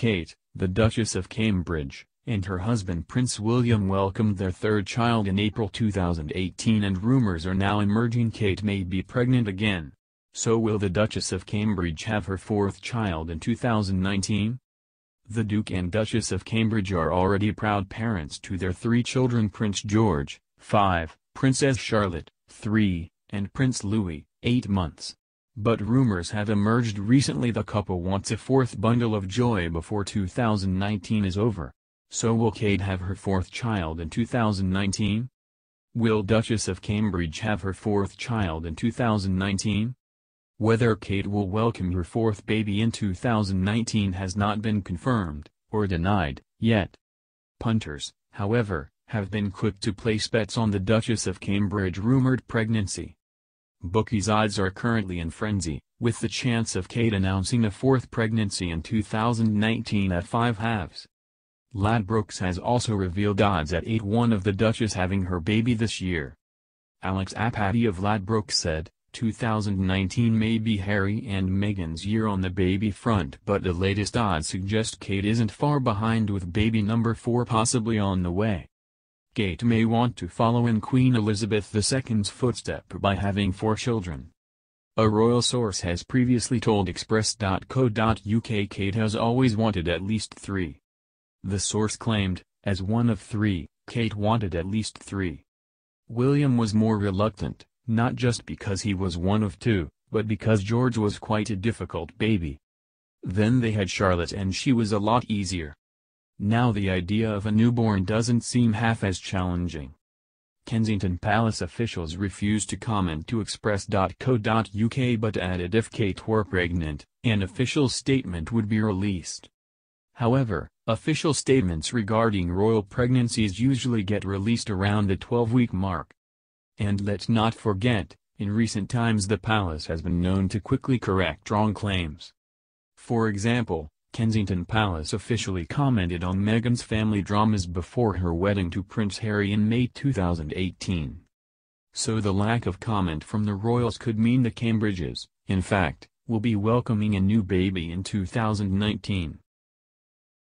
Kate, the Duchess of Cambridge, and her husband Prince William welcomed their third child in April 2018 and rumors are now emerging Kate may be pregnant again. So will the Duchess of Cambridge have her fourth child in 2019? The Duke and Duchess of Cambridge are already proud parents to their three children Prince George, 5, Princess Charlotte, 3, and Prince Louis, 8 months. But rumors have emerged recently the couple wants a fourth bundle of joy before 2019 is over. So will Kate have her fourth child in 2019? Will Duchess of Cambridge have her fourth child in 2019? Whether Kate will welcome her fourth baby in 2019 has not been confirmed, or denied, yet. Punters, however, have been quick to place bets on the Duchess of Cambridge rumored pregnancy. Bookies' odds are currently in frenzy, with the chance of Kate announcing a fourth pregnancy in 2019 at 5 halves. Ladbrokes has also revealed odds at 8-1 of the Duchess having her baby this year. Alex Apati of Ladbrokes said, 2019 may be Harry and Meghan's year on the baby front but the latest odds suggest Kate isn't far behind with baby number 4 possibly on the way. Kate may want to follow in Queen Elizabeth II's footstep by having four children. A royal source has previously told Express.co.uk Kate has always wanted at least three. The source claimed, as one of three, Kate wanted at least three. William was more reluctant not just because he was one of two, but because George was quite a difficult baby. Then they had Charlotte and she was a lot easier. Now the idea of a newborn doesn't seem half as challenging. Kensington Palace officials refused to comment to express.co.uk but added if Kate were pregnant, an official statement would be released. However, official statements regarding royal pregnancies usually get released around the 12-week mark. And let's not forget, in recent times the palace has been known to quickly correct wrong claims. For example, Kensington Palace officially commented on Meghan's family dramas before her wedding to Prince Harry in May 2018. So the lack of comment from the royals could mean the Cambridges, in fact, will be welcoming a new baby in 2019.